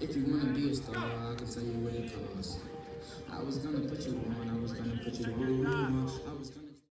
If you wanna be a star, I can tell you what it costs. I was gonna put you on, I was gonna put you on. I was gonna